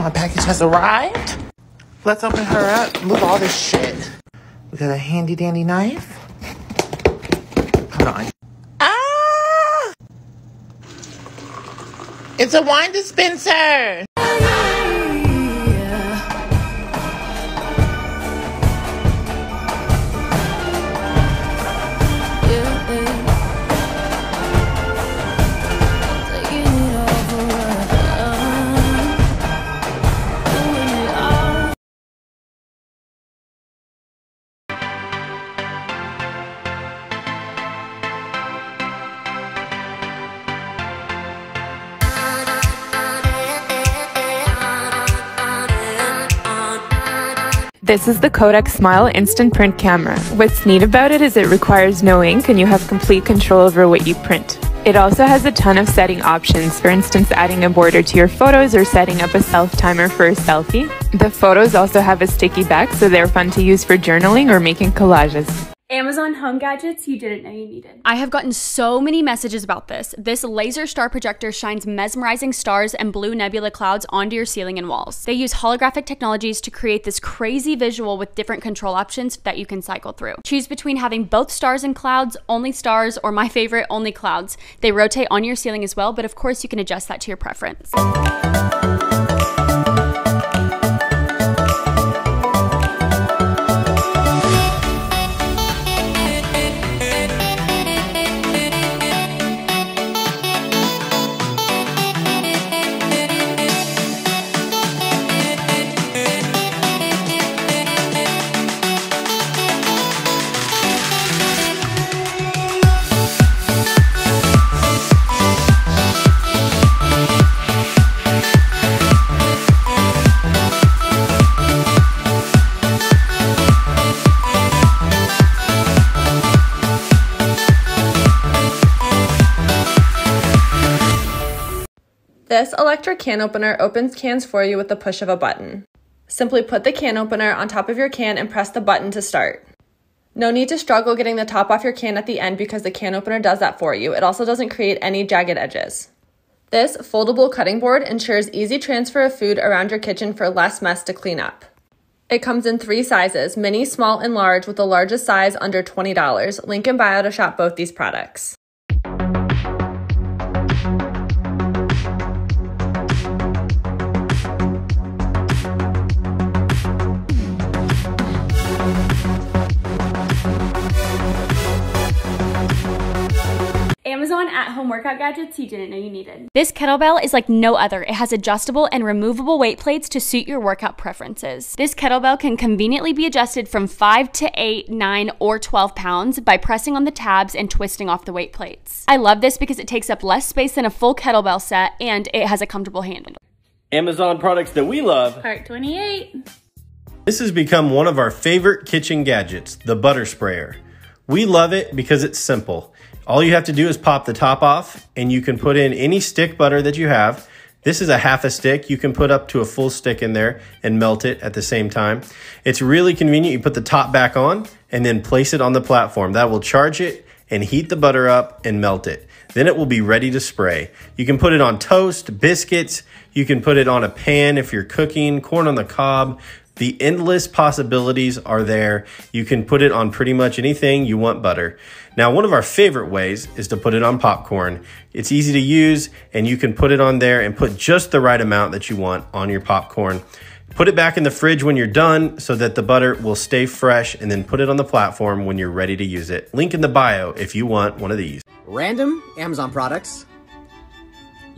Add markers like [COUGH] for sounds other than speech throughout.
My package has arrived. Let's open her up, move all this shit. We got a handy dandy knife. Hold on. Ah! It's a wine dispenser. This is the Kodak Smile Instant Print Camera. What's neat about it is it requires no ink and you have complete control over what you print. It also has a ton of setting options, for instance adding a border to your photos or setting up a self timer for a selfie. The photos also have a sticky back so they're fun to use for journaling or making collages. Amazon home gadgets you didn't know you needed. I have gotten so many messages about this. This laser star projector shines mesmerizing stars and blue nebula clouds onto your ceiling and walls. They use holographic technologies to create this crazy visual with different control options that you can cycle through. Choose between having both stars and clouds, only stars, or my favorite, only clouds. They rotate on your ceiling as well, but of course you can adjust that to your preference. This electric can opener opens cans for you with the push of a button. Simply put the can opener on top of your can and press the button to start. No need to struggle getting the top off your can at the end because the can opener does that for you. It also doesn't create any jagged edges. This foldable cutting board ensures easy transfer of food around your kitchen for less mess to clean up. It comes in three sizes mini, small, and large, with the largest size under $20. Link in bio to shop both these products. Amazon at home workout gadgets you didn't know you needed. This kettlebell is like no other. It has adjustable and removable weight plates to suit your workout preferences. This kettlebell can conveniently be adjusted from 5 to 8, 9, or 12 pounds by pressing on the tabs and twisting off the weight plates. I love this because it takes up less space than a full kettlebell set and it has a comfortable handle. Amazon products that we love. Part 28. This has become one of our favorite kitchen gadgets, the butter sprayer. We love it because it's simple. All you have to do is pop the top off and you can put in any stick butter that you have. This is a half a stick. You can put up to a full stick in there and melt it at the same time. It's really convenient. You put the top back on and then place it on the platform. That will charge it and heat the butter up and melt it. Then it will be ready to spray. You can put it on toast, biscuits. You can put it on a pan if you're cooking, corn on the cob. The endless possibilities are there. You can put it on pretty much anything you want butter. Now, one of our favorite ways is to put it on popcorn. It's easy to use and you can put it on there and put just the right amount that you want on your popcorn. Put it back in the fridge when you're done so that the butter will stay fresh and then put it on the platform when you're ready to use it. Link in the bio if you want one of these. Random Amazon products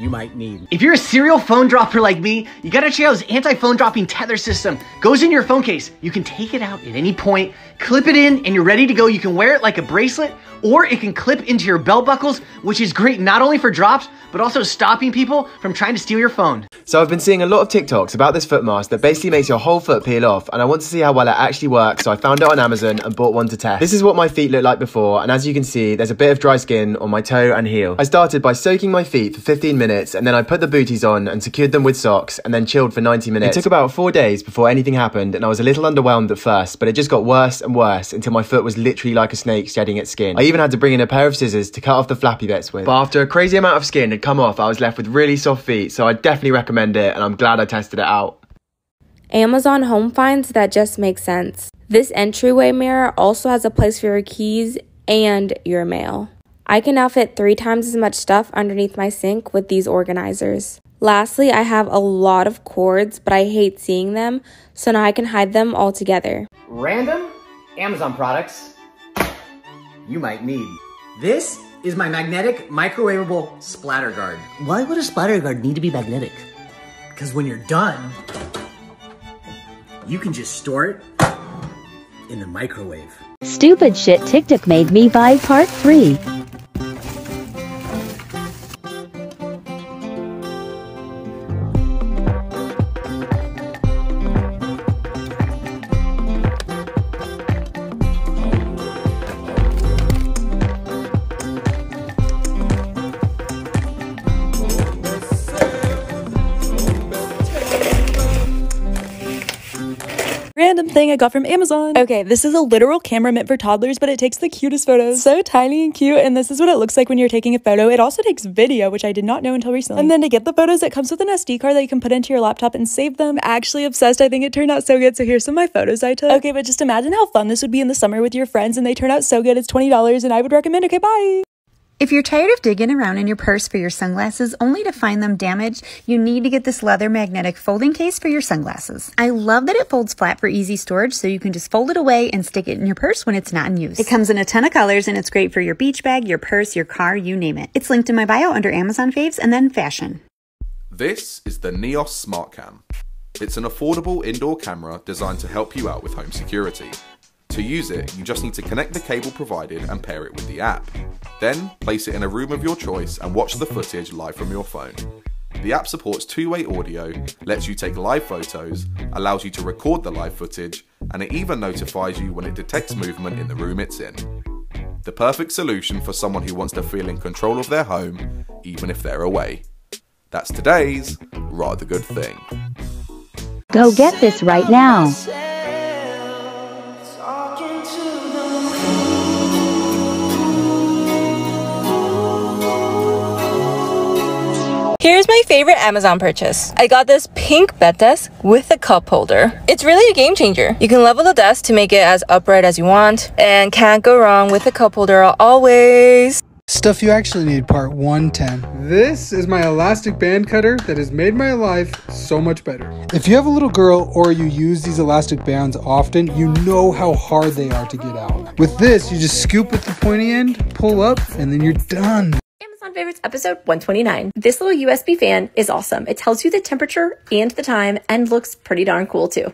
you might need. If you're a serial phone dropper like me, you gotta check out this anti-phone dropping tether system. Goes in your phone case. You can take it out at any point, clip it in, and you're ready to go. You can wear it like a bracelet, or it can clip into your belt buckles, which is great not only for drops, but also stopping people from trying to steal your phone. So I've been seeing a lot of TikToks about this foot mask that basically makes your whole foot peel off, and I want to see how well it actually works, so I found it on Amazon and bought one to test. This is what my feet looked like before, and as you can see, there's a bit of dry skin on my toe and heel. I started by soaking my feet for 15 minutes, and then I put the booties on and secured them with socks, and then chilled for 90 minutes. It took about four days before anything happened, and I was a little underwhelmed at first, but it just got worse and worse until my foot was literally like a snake shedding its skin. I even had to bring in a pair of scissors to cut off the flappy bits with. But after a crazy amount of skin had come off, I was left with really soft feet, so I definitely recommend recommend it, and I'm glad I tested it out. Amazon home finds that just makes sense. This entryway mirror also has a place for your keys and your mail. I can now fit three times as much stuff underneath my sink with these organizers. Lastly, I have a lot of cords, but I hate seeing them, so now I can hide them all together. Random Amazon products you might need. This is my magnetic microwavable splatter guard. Why would a splatter guard need to be magnetic? Because when you're done, you can just store it in the microwave. Stupid shit TikTok made me buy part 3. Random thing I got from Amazon. Okay, this is a literal camera meant for toddlers, but it takes the cutest photos. So tiny and cute, and this is what it looks like when you're taking a photo. It also takes video, which I did not know until recently. And then to get the photos, it comes with an SD card that you can put into your laptop and save them. Actually obsessed. I think it turned out so good. So here's some of my photos I took. Okay, but just imagine how fun this would be in the summer with your friends, and they turn out so good. It's $20, and I would recommend. Okay, bye. If you're tired of digging around in your purse for your sunglasses only to find them damaged, you need to get this leather magnetic folding case for your sunglasses. I love that it folds flat for easy storage so you can just fold it away and stick it in your purse when it's not in use. It comes in a ton of colors and it's great for your beach bag, your purse, your car, you name it. It's linked in my bio under Amazon Faves and then fashion. This is the Neos SmartCam. It's an affordable indoor camera designed to help you out with home security. To use it, you just need to connect the cable provided and pair it with the app. Then, place it in a room of your choice and watch the footage live from your phone. The app supports two way audio, lets you take live photos, allows you to record the live footage, and it even notifies you when it detects movement in the room it's in. The perfect solution for someone who wants to feel in control of their home, even if they're away. That's today's rather good thing. Go get this right now. Here's my favorite Amazon purchase. I got this pink bed desk with a cup holder. It's really a game changer. You can level the desk to make it as upright as you want, and can't go wrong with a cup holder always. Stuff you actually need, part 110. This is my elastic band cutter that has made my life so much better. If you have a little girl or you use these elastic bands often, you know how hard they are to get out. With this, you just scoop with the pointy end, pull up, and then you're done. Amazon Favorites episode 129. This little USB fan is awesome. It tells you the temperature and the time and looks pretty darn cool too.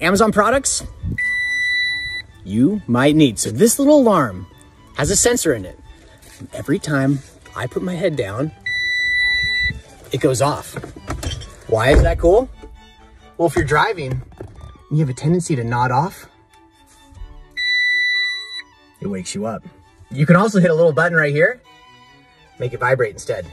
Amazon products you might need. So this little alarm has a sensor in it. Every time I put my head down, it goes off. Why is that cool? Well, if you're driving, you have a tendency to nod off. It wakes you up. You can also hit a little button right here, make it vibrate instead.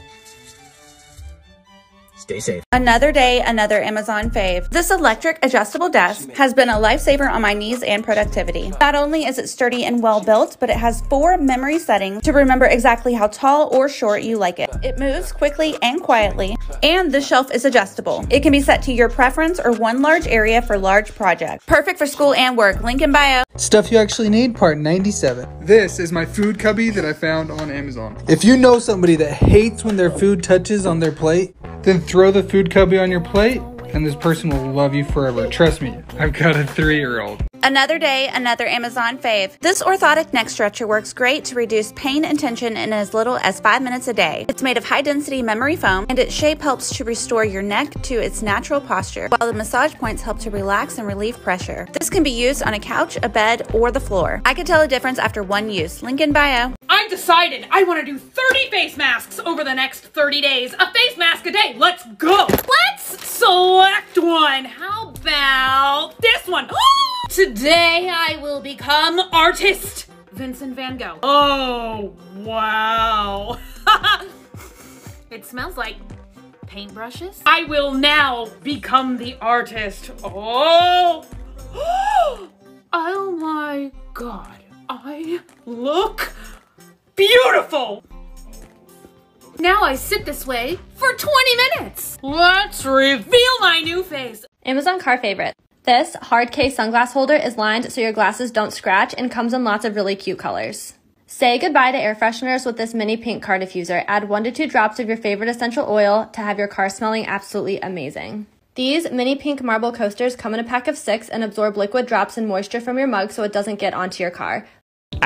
Stay safe. Another day, another Amazon fave. This electric adjustable desk has been a lifesaver on my knees and productivity. Not only is it sturdy and well built, but it has four memory settings to remember exactly how tall or short you like it. It moves quickly and quietly, and the shelf is adjustable. It can be set to your preference or one large area for large projects. Perfect for school and work. Link in bio. Stuff you actually need, part 97. This is my food cubby that I found on Amazon. If you know somebody that hates when their food touches on their plate, then throw the food cubby on your plate and this person will love you forever. Trust me, I've got a three year old. Another day, another Amazon fave. This orthotic neck stretcher works great to reduce pain and tension in as little as five minutes a day. It's made of high density memory foam and its shape helps to restore your neck to its natural posture, while the massage points help to relax and relieve pressure. This can be used on a couch, a bed, or the floor. I can tell a difference after one use. Link in bio. I've decided I want to do 30 face masks over the next 30 days. A face mask a day. Let's go. Let's select one. How about this one? [GASPS] Oh! Today I will become artist Vincent van Gogh. Oh, wow. it smells like paintbrushes. I will now become the artist. Oh. [GASPS] Oh my God, I look beautiful! Now I sit this way for 20 minutes. Let's reveal my new face. Amazon car favorite. This hard case sunglass holder is lined so your glasses don't scratch and comes in lots of really cute colors. Say goodbye to air fresheners with this mini pink car diffuser. Add one to two drops of your favorite essential oil to have your car smelling absolutely amazing. These mini pink marble coasters come in a pack of six and absorb liquid drops and moisture from your mug so it doesn't get onto your car.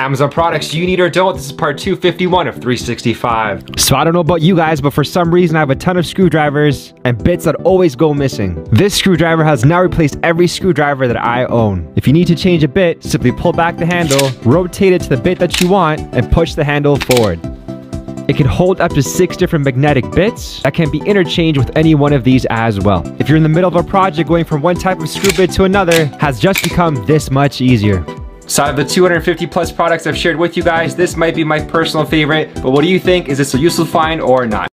Amazon products you need or don't. This is part 251 of 365. So I don't know about you guys, but for some reason I have a ton of screwdrivers and bits that always go missing. This screwdriver has now replaced every screwdriver that I own. If you need to change a bit, simply pull back the handle, rotate it to the bit that you want, and push the handle forward. It can hold up to six different magnetic bits that can be interchanged with any one of these as well. If you're in the middle of a project, going from one type of screw bit to another has just become this much easier. So out of the 250 plus products I've shared with you guys, this might be my personal favorite, but what do you think? Is this a useful find or not?